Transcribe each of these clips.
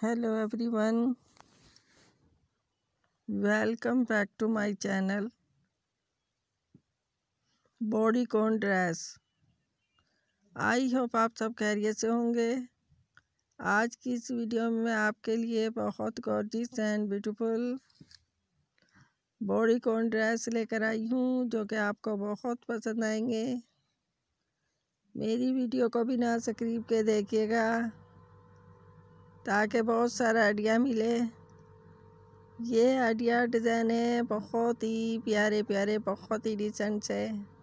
hello, everyone. Welcome back to my channel. Bodycon dress I hope आप सब खैरियत से होंगे। आज की इस वीडियो में आपके लिए बहुत gorgeous and beautiful bodycon dress लेकर आई हूँ, जो कि आपको बहुत पसंद आएँगे। मेरी वीडियो को भी ना स्क्रीप के देखिएगा। ताकि बहुत सारा आइडिया मिले। ये आइडिया डिज़ाइन है, बहुत ही प्यारे प्यारे, बहुत ही डिसेंट है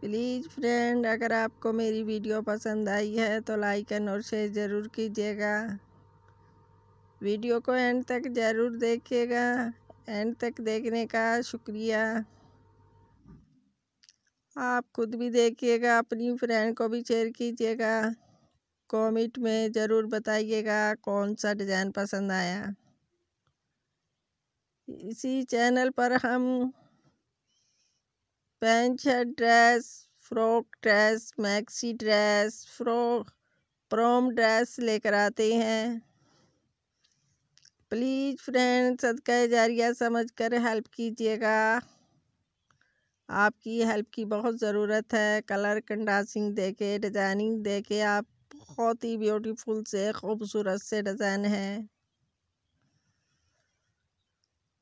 प्लीज़ फ्रेंड अगर आपको मेरी वीडियो पसंद आई है तो लाइक एंड और शेयर ज़रूर कीजिएगा। वीडियो को एंड तक ज़रूर देखिएगा। एंड तक देखने का शुक्रिया। आप खुद भी देखिएगा, अपनी फ्रेंड को भी शेयर कीजिएगा। कमेंट में ज़रूर बताइएगा कौन सा डिज़ाइन पसंद आया? इसी चैनल पर हम pant, shirt dress, frock dress, maxi dress, frock, prom dress लेकर आते हैं। प्लीज़ फ्रेंड सदका जारिया समझ कर हेल्प कीजिएगा। आपकी हेल्प की बहुत ज़रूरत है। कलर कंडासिंग देके, डिज़ाइनिंग देके आप बहुत ही ब्यूटीफुल से खूबसूरत से डिज़ाइन है।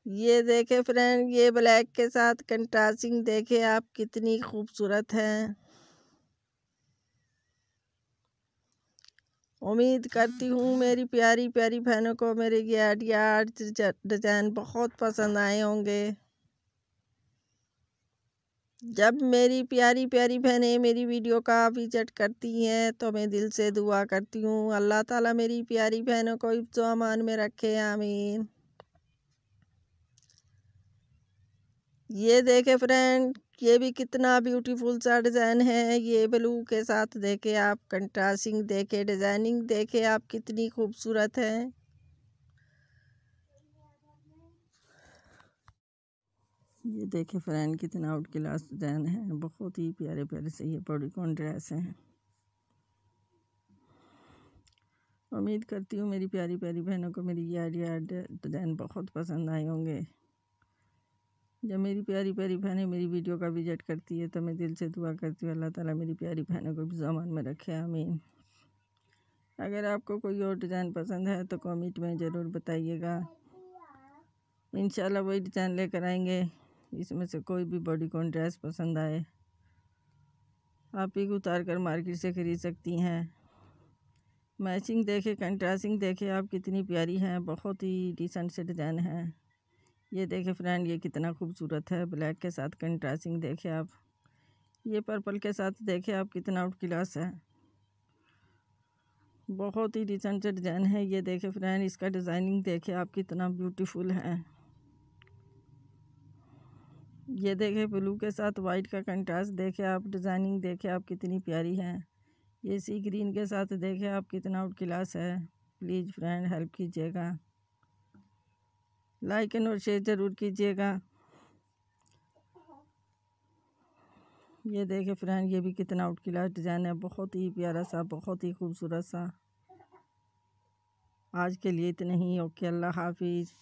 ये देखे फ्रेंड ये ब्लैक के साथ कंट्रास्टिंग देखे आप कितनी खूबसूरत है। उम्मीद करती हूँ मेरी प्यारी प्यारी बहनों को मेरे ये आइडिया डिज़ाइन बहुत पसंद आए होंगे। जब मेरी प्यारी प्यारी बहनें मेरी वीडियो का विज़िट करती हैं तो मैं दिल से दुआ करती हूँ, अल्लाह ताला मेरी प्यारी बहनों को इफ्जो अमान में रखे, आमीन। ये देखे फ्रेंड ये भी कितना ब्यूटीफुल सा डिज़ाइन है, ये ब्लू के साथ देखे आप कंट्रास्टिंग देखे डिज़ाइनिंग देखे आप, कितनी खूबसूरत है। ये देखे फ्रेंड कितना आउट क्लास डिज़ाइन है, बहुत ही प्यारे प्यारे से ये कौन ड्रेस हैं। उम्मीद करती हूँ मेरी प्यारी प्यारी बहनों को मेरी ये आइडिया डिज़ाइन बहुत पसंद आए होंगे। जब मेरी प्यारी प्यारी बहनें मेरी वीडियो का विज़िट करती है तो मैं दिल से दुआ करती हूँ, अल्लाह ताला मेरी प्यारी बहनों को भी जमान में रखे, आमीन। अगर आपको कोई और डिज़ाइन पसंद है तो कमेंट में ज़रूर बताइएगा। इंशाल्लाह वही डिज़ाइन लेकर आएँगे। इसमें से कोई भी बॉडी कॉन ड्रेस पसंद आए। आप ही उतार कर मार्केट से ख़रीद सकती हैं। मैचिंग देखे, कंट्रास्टिंग देखे, आप कितनी प्यारी हैं, बहुत ही डिसेंट से डिज़ाइन है। ये देखे फ्रेंड ये कितना खूबसूरत है ब्लैक के साथ कंट्रास्टिंग देखे आप। ये पर्पल के साथ देखे आप कितना आउट क्लास है। बहुत ही डिसेंट से डिज़ाइन है, ये देखे फ्रेंड इसका डिज़ाइनिंग देखे आप कितना ब्यूटीफुल है। ये देखे ब्लू के साथ वाइट का कंट्रास्ट, देखे आप डिज़ाइनिंग, देखे आप कितनी प्यारी है। ये सी ग्रीन के साथ देखे आप कितना आउट क्लास है। प्लीज़ फ्रेंड हेल्प कीजिएगा। लाइक एंड और शेयर ज़रूर कीजिएगा। ये देखे फ्रेंड, ये भी कितना आउट क्लास डिज़ाइन है। बहुत ही प्यारा सा, बहुत ही खूबसूरत सा। आज के लिए इतना ही। ओके, अल्लाह हाफिज़।